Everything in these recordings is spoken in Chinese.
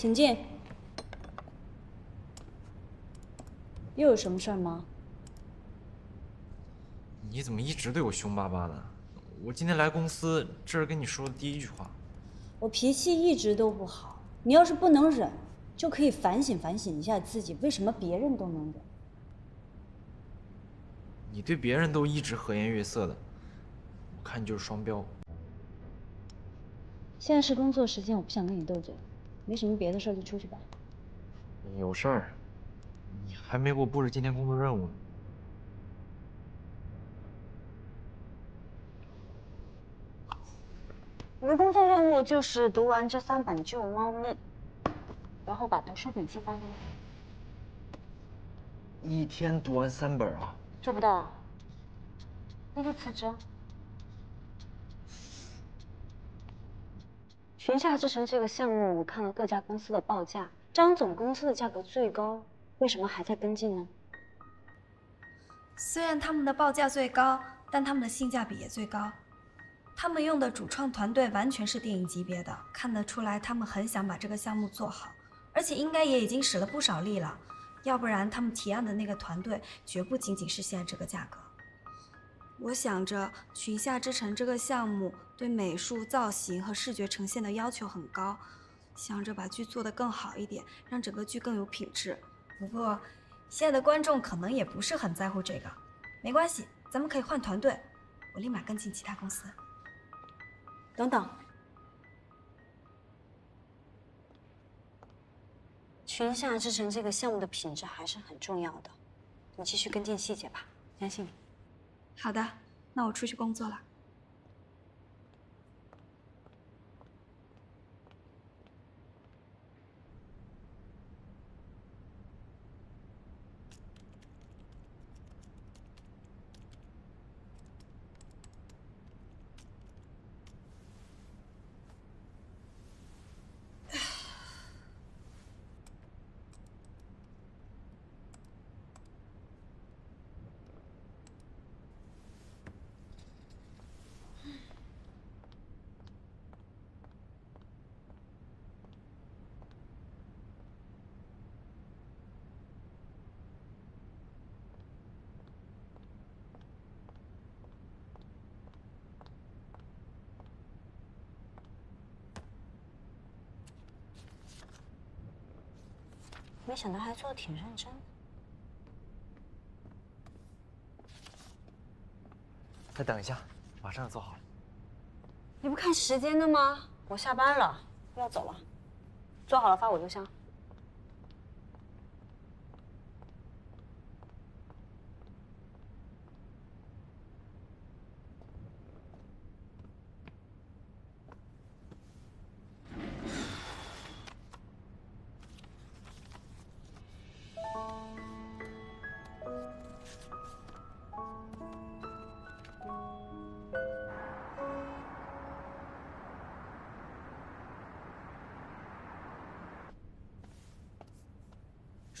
请进。又有什么事儿吗？你怎么一直对我凶巴巴的？我今天来公司，这是跟你说的第一句话。我脾气一直都不好，你要是不能忍，就可以反省反省一下自己，为什么别人都能忍？你对别人都一直和颜悦色的，我看你就是双标。现在是工作时间，我不想跟你斗嘴，没什么别的事儿就出去吧。有事儿？你还没给我布置今天工作任务呢。我的工作任务就是读完这三本旧猫腻，然后把读书笔记发给你。一天读完三本啊？做不到，那就辞职。群夏之城这个项目，我看了各家公司的报价，张总公司的价格最高，为什么还在跟进呢？虽然他们的报价最高，但他们的性价比也最高。他们用的主创团队完全是电影级别的，看得出来他们很想把这个项目做好，而且应该也已经使了不少力了，要不然他们提案的那个团队绝不仅仅是现在这个价格。我想着《群夏之城》这个项目对美术造型和视觉呈现的要求很高，想着把剧做得更好一点，让整个剧更有品质。不过，现在的观众可能也不是很在乎这个，没关系，咱们可以换团队，我立马跟进其他公司。等等，群夏之城这个项目的品质还是很重要的，你继续跟进细节吧，相信你。好的，那我出去工作了。没想到还做的挺认真。再等一下，马上就做好了。你不看时间的吗？我下班了，要走了。做好了发我邮箱。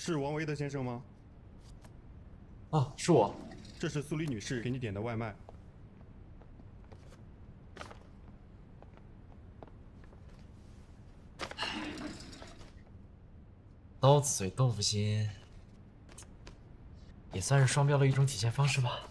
是王维德先生吗？啊，是我。这是苏黎女士给你点的外卖。刀子嘴豆腐心，也算是双标的一种体现方式吧。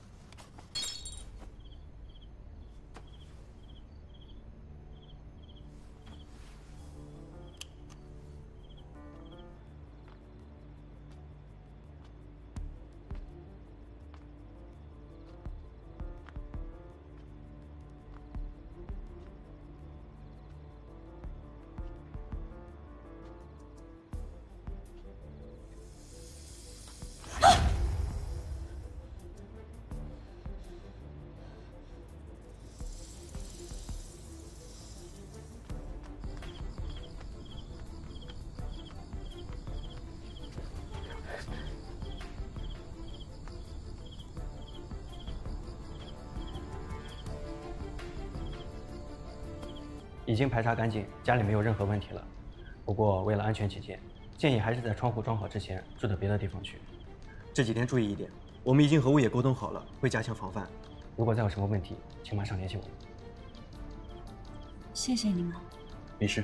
已经排查干净，家里没有任何问题了。不过为了安全起见，建议还是在窗户装好之前住到别的地方去。这几天注意一点，我们已经和物业沟通好了，会加强防范。如果再有什么问题，请马上联系我们。谢谢你们。没事。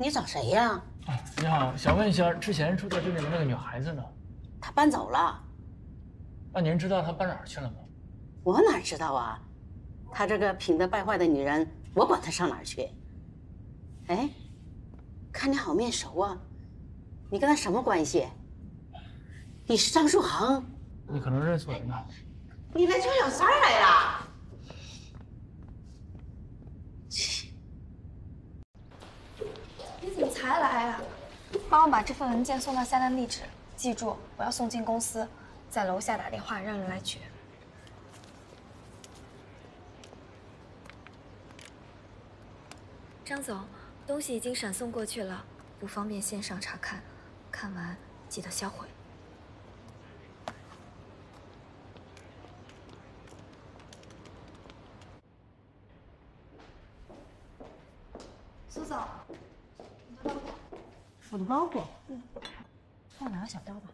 你找谁呀？你好，想问一下，之前住在这里的那个女孩子呢？她搬走了。那您知道她搬哪儿去了吗？我哪知道啊？她这个品德败坏的女人，我管她上哪儿去？哎，看你好面熟啊，你跟她什么关系？你是张树恒？你可能认错人了。你来找小三儿来了？你怎么才来啊？帮我把这份文件送到下单地址，记住我要送进公司，在楼下打电话让人来取。张总，东西已经闪送过去了，不方便线上查看，看完记得销毁。苏总，你的包裹。我的包裹。嗯。帮我拿个小刀吧。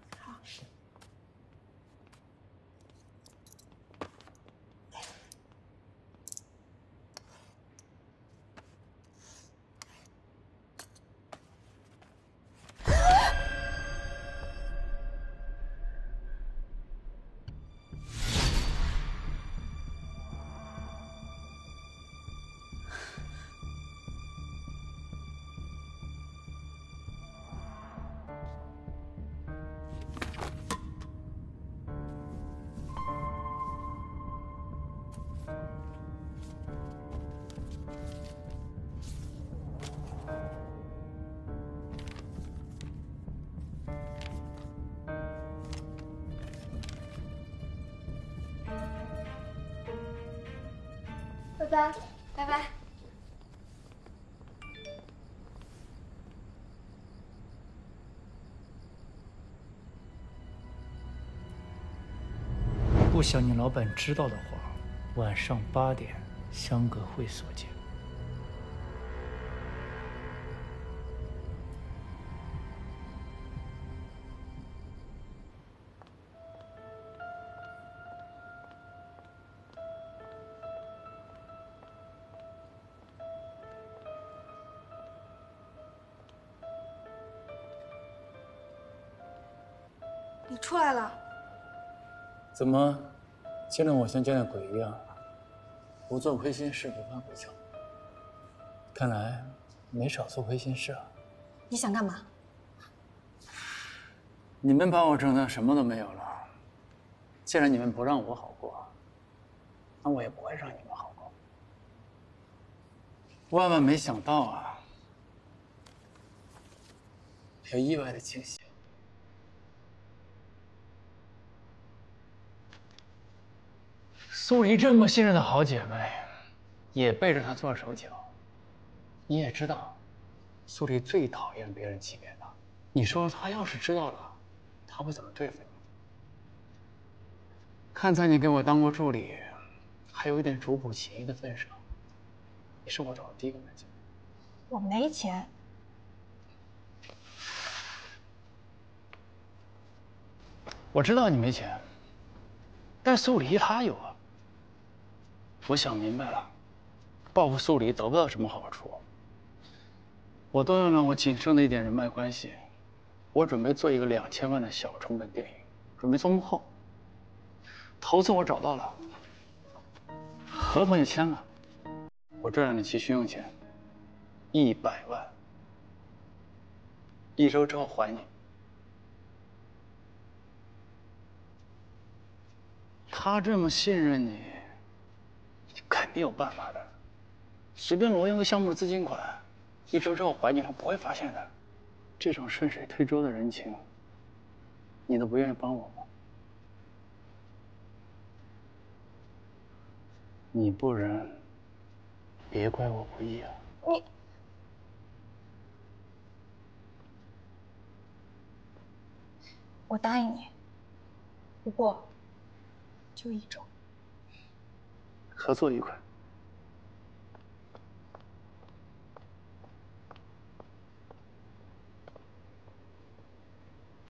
拜拜，拜拜。不想你老板知道的话，晚上八点，香格会所见。你出来了。怎么，见了我像见了鬼一样？不做亏心事，不怕鬼敲。看来没少做亏心事啊。你想干嘛？你们把我整的什么都没有了。既然你们不让我好过，那我也不会让你们好过。万万没想到啊，有意外的惊喜。苏黎这么信任的好姐妹，也背着她做手脚。你也知道，苏黎最讨厌别人欺骗她。你说她要是知道了，她会怎么对付你？看在你给我当过助理，还有一点主仆情谊的份上，你是我找的第一个买家。我没钱。我知道你没钱，但苏黎她有啊。我想明白了，报复苏黎得不到什么好处。我动用了我仅剩的一点人脉关系，我准备做一个两千万的小成本电影，准备做幕后。投资我找到了，合同也签了，我赚了你急需用钱，一百万，一周之后还你。他这么信任你。肯定有办法的，随便挪用个项目的资金款，一周之后还你，他不会发现的。这种顺水推舟的人情，你都不愿意帮我吗？你不仁，别怪我不义啊！你，我答应你，不过就一周。合作愉快。